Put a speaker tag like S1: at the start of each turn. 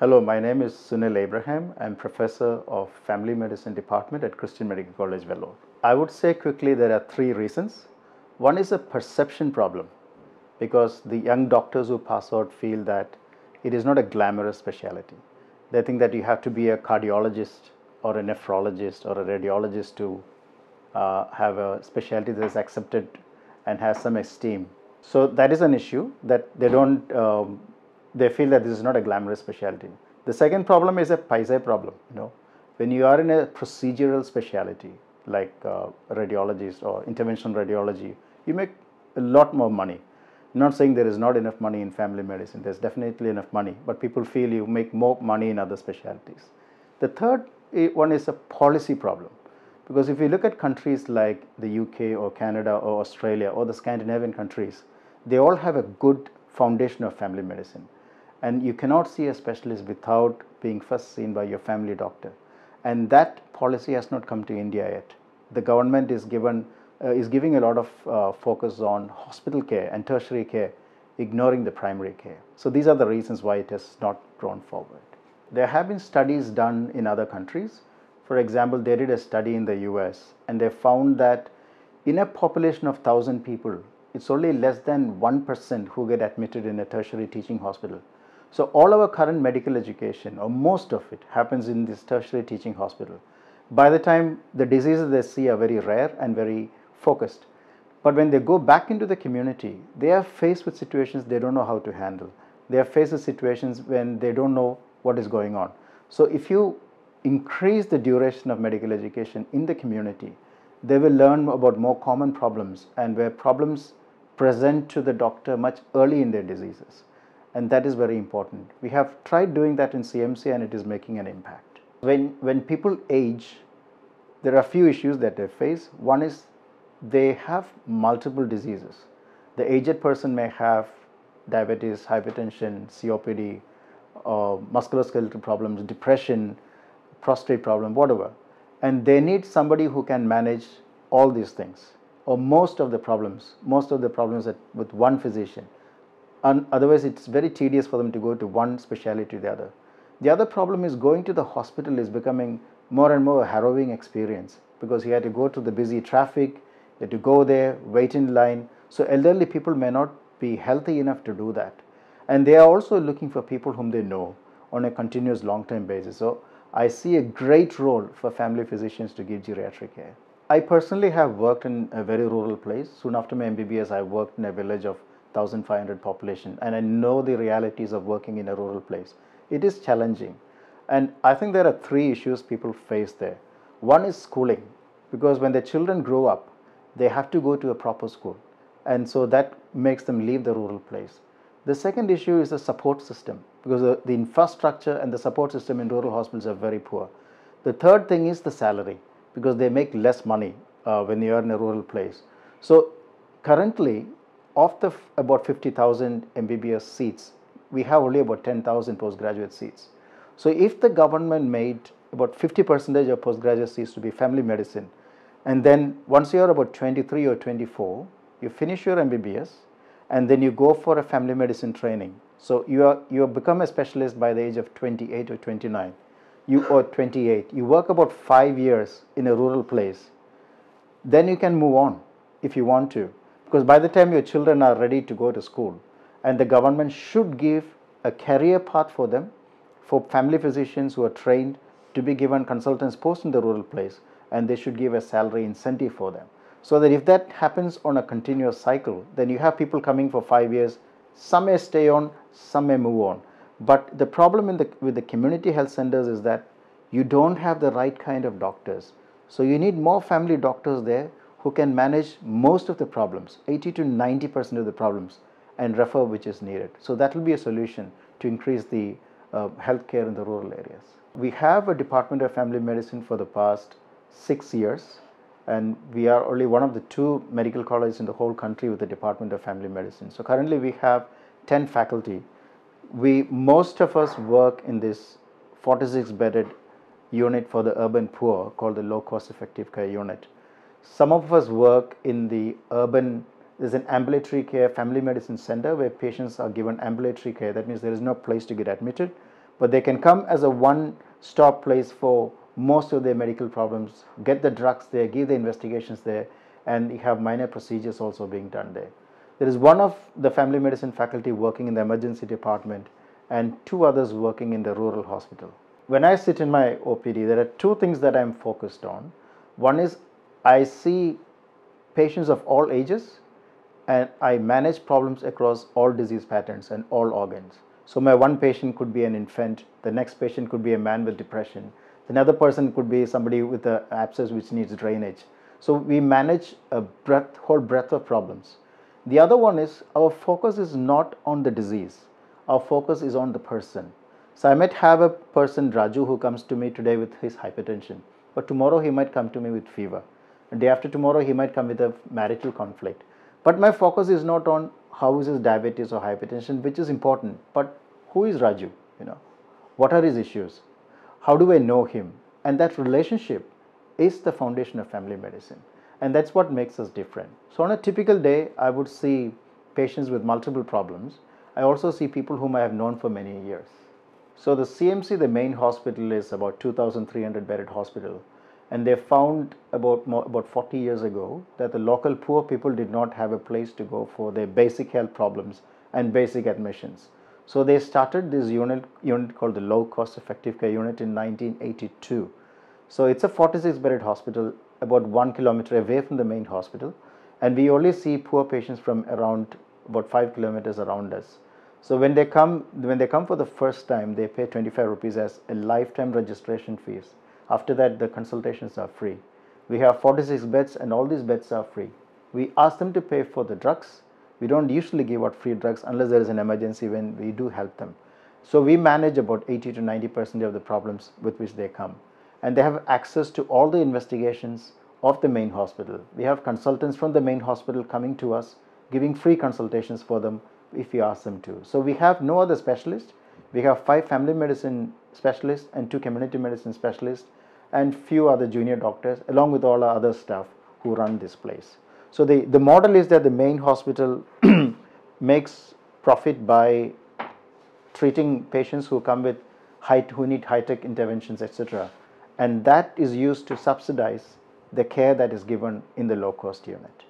S1: Hello, my name is Sunil Abraham. I'm professor of Family Medicine Department at Christian Medical College, Vellore. I would say quickly there are three reasons. One is a perception problem because the young doctors who pass out feel that it is not a glamorous specialty. They think that you have to be a cardiologist or a nephrologist or a radiologist to uh, have a specialty that is accepted and has some esteem. So that is an issue that they don't um, they feel that this is not a glamorous specialty. The second problem is a paisa problem. You know, when you are in a procedural specialty like uh, radiologist or interventional radiology, you make a lot more money. I'm not saying there is not enough money in family medicine. There's definitely enough money, but people feel you make more money in other specialties. The third eh, one is a policy problem. Because if you look at countries like the UK or Canada or Australia or the Scandinavian countries, they all have a good foundation of family medicine and you cannot see a specialist without being first seen by your family doctor. And that policy has not come to india yet. The government is given uh, is giving a lot of uh, focus on hospital care and tertiary care ignoring the primary care. So these are the reasons why it has not grown forward. There have been studies done in other countries. For example they did a study in the us and they found that in a population of 1000 people it's only less than 1% who get admitted in a tertiary teaching hospital so all our current medical education or most of it happens in this tertiary teaching hospital. By the time the diseases they see are very rare and very focused. But when they go back into the community, they are faced with situations they don't know how to handle. They are faced with situations when they don't know what is going on. So if you increase the duration of medical education in the community, they will learn about more common problems and where problems present to the doctor much early in their diseases and that is very important. We have tried doing that in CMC and it is making an impact. When, when people age, there are a few issues that they face. One is they have multiple diseases. The aged person may have diabetes, hypertension, COPD, uh, musculoskeletal problems, depression, prostate problem, whatever. And they need somebody who can manage all these things or most of the problems, most of the problems that, with one physician and otherwise it's very tedious for them to go to one specialty to the other. The other problem is going to the hospital is becoming more and more a harrowing experience because you had to go to the busy traffic, you had to go there, wait in line. So elderly people may not be healthy enough to do that. And they are also looking for people whom they know on a continuous long-term basis. So I see a great role for family physicians to give geriatric care. I personally have worked in a very rural place. Soon after my MBBS, I worked in a village of 1500 population and I know the realities of working in a rural place. It is challenging and I think there are three issues people face there. One is schooling because when the children grow up they have to go to a proper school and so that makes them leave the rural place. The second issue is the support system because the, the infrastructure and the support system in rural hospitals are very poor. The third thing is the salary because they make less money uh, when you are in a rural place. So currently of the about 50,000 MBBS seats, we have only about 10,000 postgraduate seats. So if the government made about 50 percentage of postgraduate seats to be family medicine, and then once you are about 23 or 24, you finish your MBBS, and then you go for a family medicine training. So you are you become a specialist by the age of 28 or 29, you or 28. You work about five years in a rural place. Then you can move on if you want to because by the time your children are ready to go to school and the government should give a career path for them for family physicians who are trained to be given consultants post in the rural place and they should give a salary incentive for them. So that if that happens on a continuous cycle then you have people coming for 5 years. Some may stay on some may move on. But the problem the, with the community health centers is that you don't have the right kind of doctors. So you need more family doctors there who can manage most of the problems, 80 to 90% of the problems, and refer which is needed. So that will be a solution to increase the uh, healthcare in the rural areas. We have a Department of Family Medicine for the past six years, and we are only one of the two medical colleges in the whole country with the Department of Family Medicine. So currently we have 10 faculty. We most of us work in this 46 bedded unit for the urban poor called the low cost effective care unit some of us work in the urban, there's an ambulatory care family medicine center where patients are given ambulatory care. That means there is no place to get admitted, but they can come as a one stop place for most of their medical problems, get the drugs there, give the investigations there, and you have minor procedures also being done there. There is one of the family medicine faculty working in the emergency department and two others working in the rural hospital. When I sit in my OPD, there are two things that I'm focused on. One is I see patients of all ages and I manage problems across all disease patterns and all organs. So my one patient could be an infant, the next patient could be a man with depression, another person could be somebody with an abscess which needs drainage. So we manage a breadth, whole breadth of problems. The other one is our focus is not on the disease. Our focus is on the person. So I might have a person, Raju, who comes to me today with his hypertension, but tomorrow he might come to me with fever. Day after tomorrow he might come with a marital conflict. But my focus is not on how is his diabetes or hypertension, which is important, but who is Raju? You know, what are his issues? How do I know him? And that relationship is the foundation of family medicine. And that's what makes us different. So, on a typical day, I would see patients with multiple problems. I also see people whom I have known for many years. So, the CMC, the main hospital, is about 2,300 bedded hospital. And they found about, about 40 years ago that the local poor people did not have a place to go for their basic health problems and basic admissions. So they started this unit, unit called the Low Cost Effective Care Unit in 1982. So it's a 46 bedded hospital about one kilometer away from the main hospital and we only see poor patients from around about five kilometers around us. So when they come when they come for the first time they pay 25 rupees as a lifetime registration fees. After that the consultations are free. We have 46 beds and all these beds are free. We ask them to pay for the drugs we don't usually give out free drugs unless there is an emergency when we do help them. So we manage about 80 to 90 percent of the problems with which they come. And they have access to all the investigations of the main hospital. We have consultants from the main hospital coming to us, giving free consultations for them if we ask them to. So we have no other specialist. We have five family medicine specialists and two community medicine specialists and few other junior doctors along with all our other staff who run this place. So the, the model is that the main hospital makes profit by treating patients who come with high, who need high-tech interventions, etc. And that is used to subsidize the care that is given in the low-cost unit.